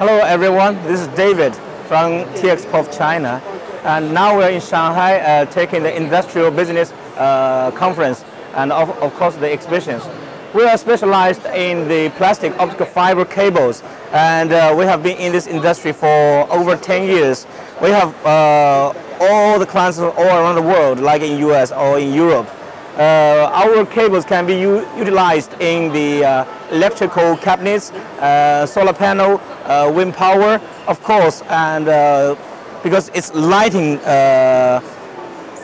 Hello everyone, this is David from TXPOF China. And now we're in Shanghai uh, taking the industrial business uh, conference and of, of course the exhibitions. We are specialized in the plastic optical fiber cables and uh, we have been in this industry for over 10 years. We have uh, all the clients all around the world like in US or in Europe. Uh, our cables can be utilized in the uh, electrical cabinets, uh, solar panel, wind power, of course, and because it's lighting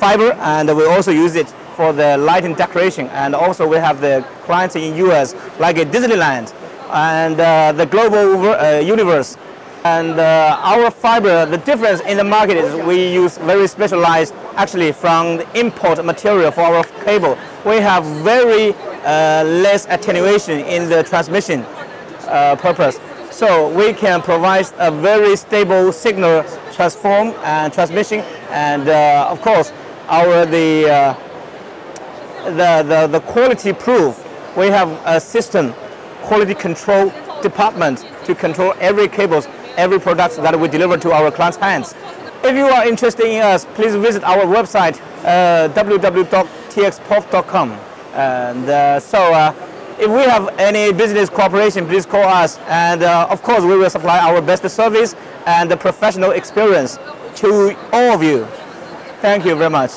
fiber and we also use it for the lighting decoration and also we have the clients in US like Disneyland and the global universe and uh, our fiber, the difference in the market is we use very specialized, actually from the import material for our cable. We have very uh, less attenuation in the transmission uh, purpose. So we can provide a very stable signal transform and transmission. And uh, of course, our the, uh, the, the, the quality proof, we have a system, quality control department to control every cables every product that we deliver to our clients' hands. If you are interested in us, please visit our website, uh, www.txpof.com. And uh, so uh, if we have any business cooperation, please call us. And uh, of course, we will supply our best service and the professional experience to all of you. Thank you very much.